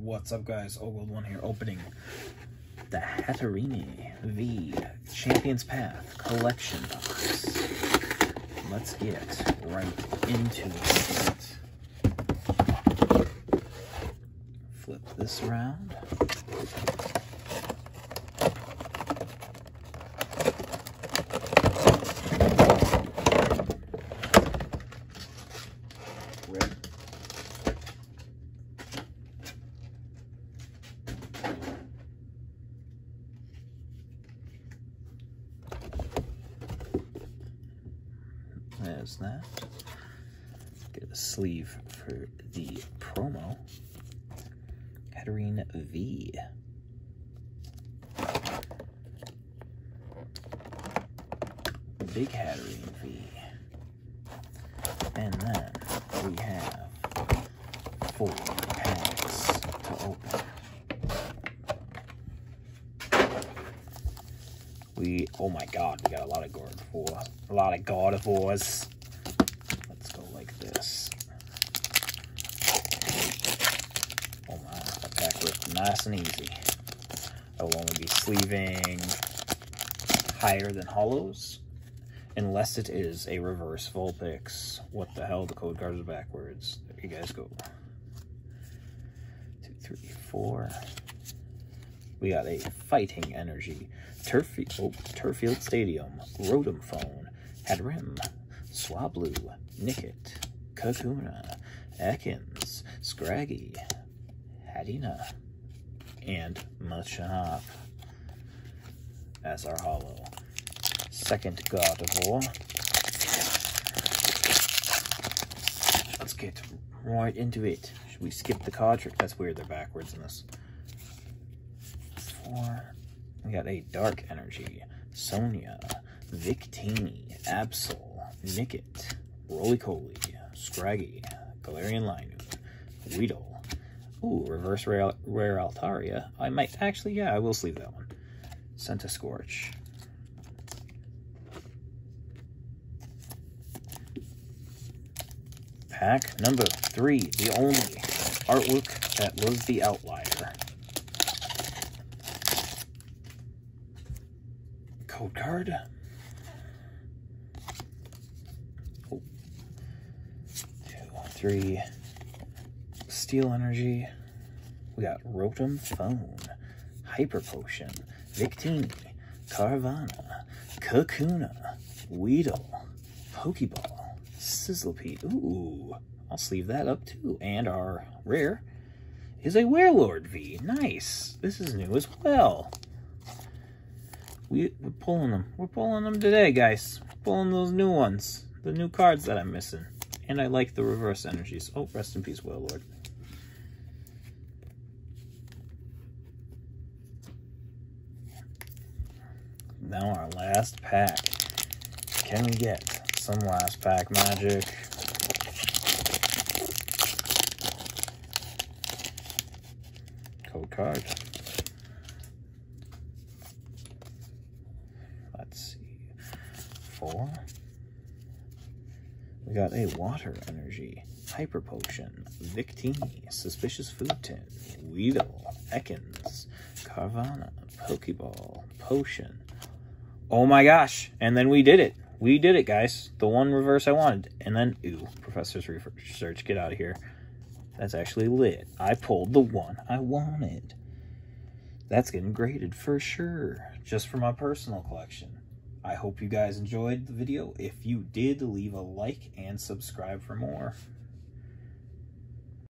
What's up guys, Ogold One here, opening the Hatterene V Champions Path Collection Box. Let's get right into it. Flip this around. There's that. Get a sleeve for the promo. Hatterene V. Big Hatterene V. And then we have four We, oh my god, we got a lot of Gardevoir. A lot of Gardevoirs. Let's go like this. Oh my, that pack was nice and easy. I will only be sleeving higher than hollows. Unless it is a reverse Vulpix. What the hell, the code cards are backwards. There you guys go. Two, three, four. We got a Fighting Energy, Turf, oh, Turffield Stadium, Rotom Phone, Hattrem, Swablu, Nickit, Kakuna, Ekans, Scraggy, Hatenna, and Machop. As our hollow. Second God of War. Let's get right into it. Should we skip the card trick? That's weird, they're backwards in this. Four. We got a Dark Energy, Sonia, Victini, Absol, Nickit, Rolycoly, Scraggy, Galarian Linoone, Weedle. Ooh, Reverse Rare, Rare Altaria. I might, actually, yeah, I will sleeve that one. Santa Scorch. Pack number three, the only artwork that was the outlier. Code card. Oh. Two, three. Steel Energy. We got Rotom Phone, Hyper Potion, Victini, Carvanha, Kakuna, Weedle, Pokeball, Sizzlipede. Ooh, I'll sleeve that up too. And our rare is a Werelord V. Nice. This is new as well. We, we're pulling them. We're pulling them today, guys. pulling those new ones. The new cards that I'm missing. And I like the reverse energies. Oh, rest in peace, Werelord. Now our last pack. Can we get some last pack magic? Code card. Let's see. Four. We got a water energy. Hyper Potion, Victini, Suspicious Food Tin, Weedle, Ekans, Carvanha, Pokeball, Potion. Oh my gosh. And then we did it. We did it, guys. The one reverse I wanted. And then, ooh, Professor's Research, get out of here. That's actually lit. I pulled the one I wanted. That's getting graded for sure. Just for my personal collection. I hope you guys enjoyed the video. If you did, leave a like and subscribe for more.